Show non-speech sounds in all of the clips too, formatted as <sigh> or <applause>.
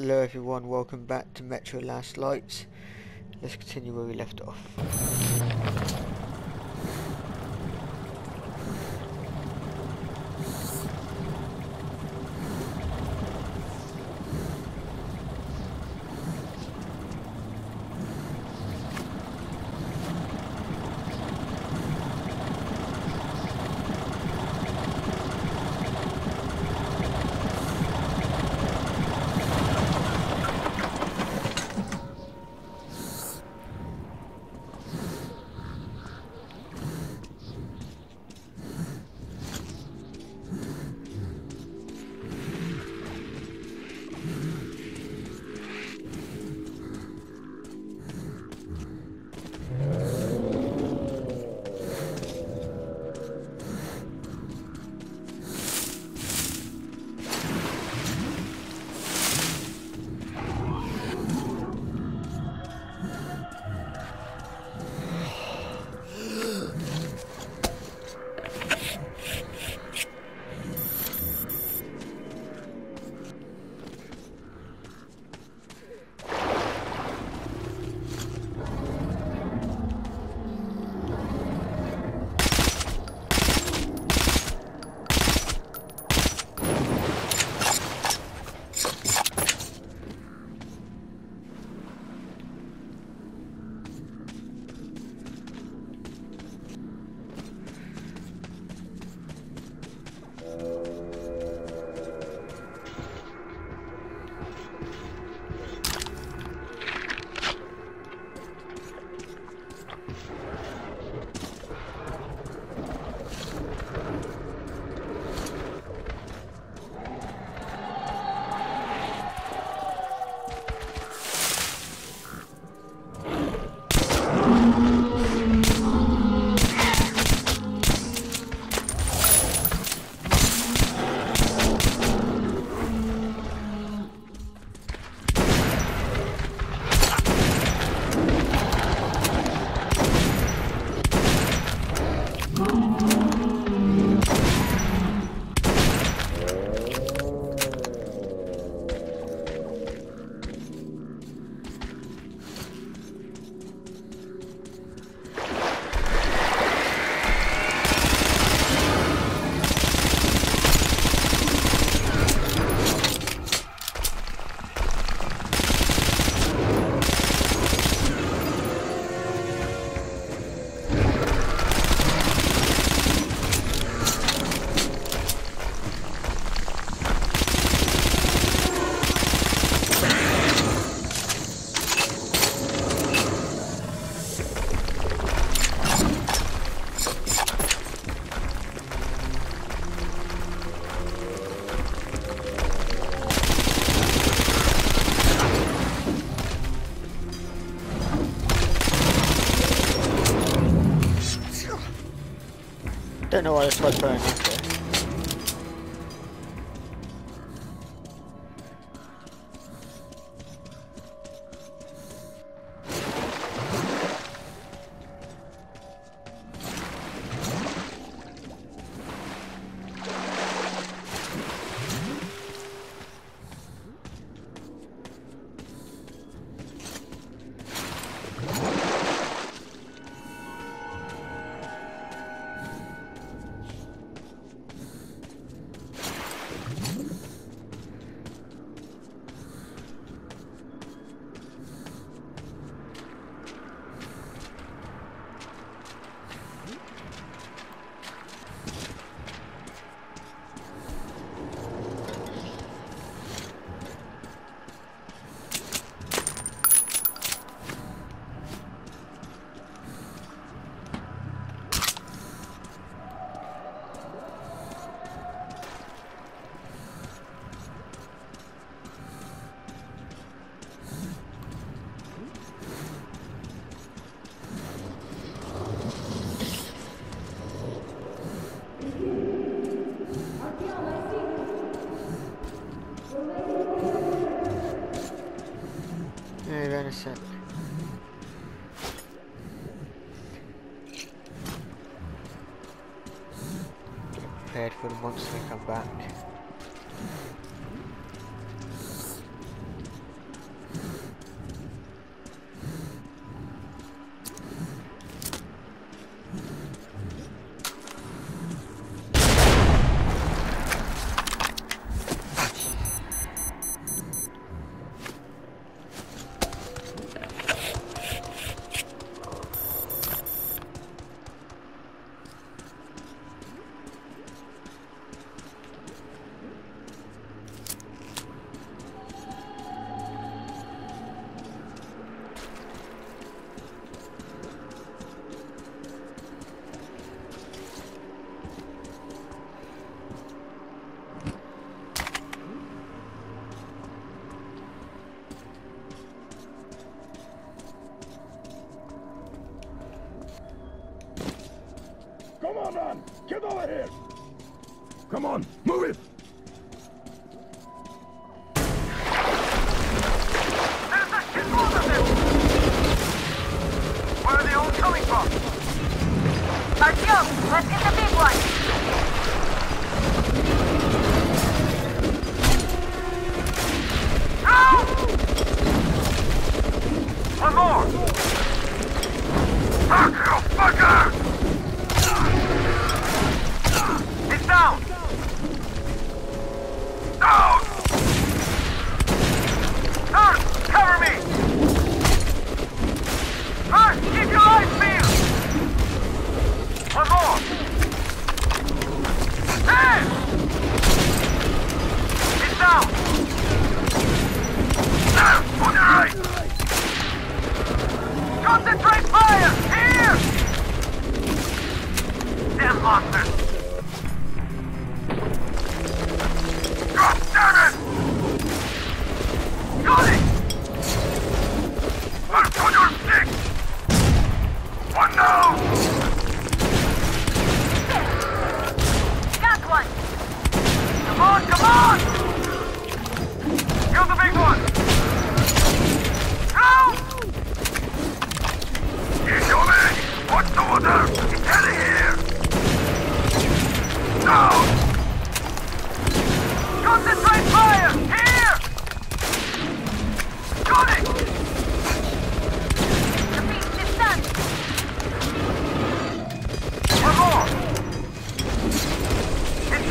Hello everyone, welcome back to Metro Last Lights. Let's continue where we left off. Don't know why this was sec. Prepared for the monster to come back. Come on, move it!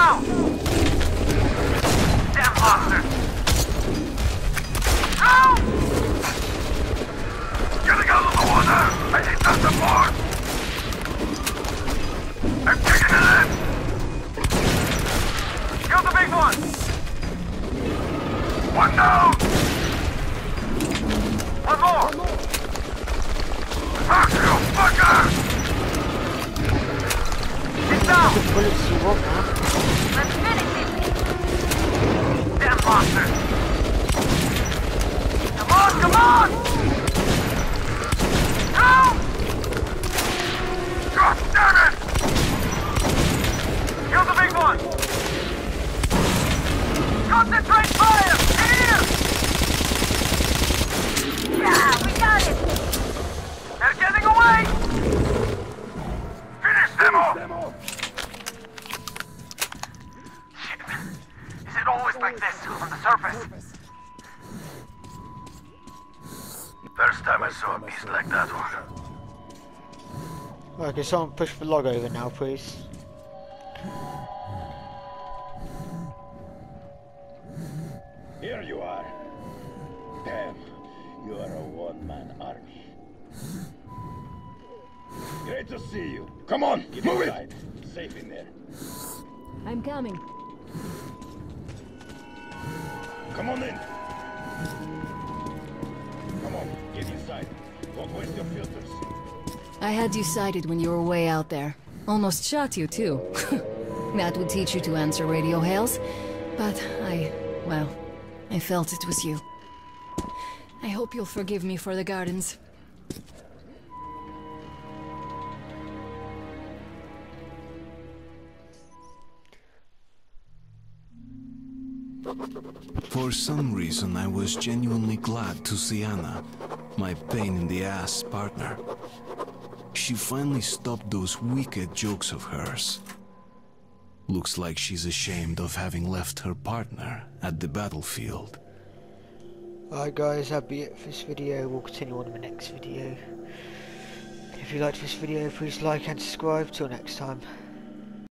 Down! Damn monster! Concentrate fire! Here! Yeah, we got it. They're getting away! Finish them off! Them off! Shit. Is it always like this on the surface? First time I saw a beast like that one. Right, can someone push the log over now, please? To see you. Come on, Get move inside. it. Safe in there. I'm coming. Come on in. Come on, get inside. Don't waste your filters. I had you sighted when you were way out there. Almost shot you, too. <laughs> that would teach you to answer radio hails. But I, well, I felt it was you. I hope you'll forgive me for the gardens. For some reason, I was genuinely glad to see Anna, my pain in the ass partner. She finally stopped those wicked jokes of hers. Looks like she's ashamed of having left her partner at the battlefield. Alright guys, that'll be it for this video. We'll continue on in the next video. If you liked this video, please like and subscribe. Till next time.